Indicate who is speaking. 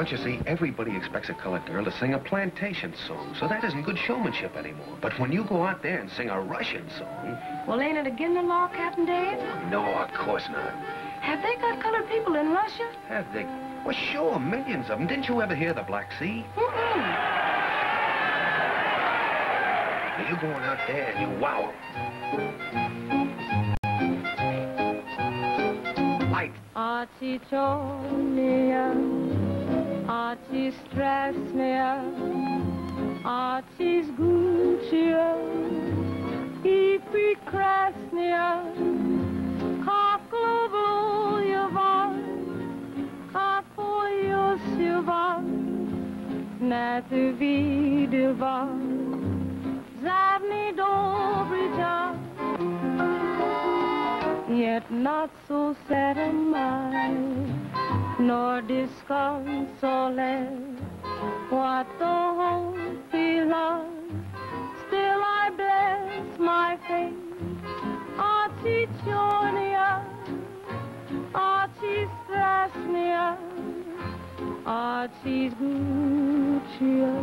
Speaker 1: Don't you see, everybody expects a colored girl to sing a plantation song, so that isn't good showmanship anymore. But when you go out there and sing a Russian song...
Speaker 2: Well, ain't it again the law, Captain Dave?
Speaker 1: No, of course not.
Speaker 2: Have they got colored people in Russia?
Speaker 1: Have they? Well, sure, millions of them. Didn't you ever hear the Black Sea?
Speaker 2: Mm-mm.
Speaker 1: You go on out there and you wow 'em. Light
Speaker 3: stressen meer het is goed hier. Ik bekrijst niet, kakkelbloed je wat, kakkel je wat, net wie de wat. Yet not so sad am I, nor disconsolate. What the hope be lost, still I bless my fate. Ochi Chernye, Archis Thrasnia, Archis Guccia.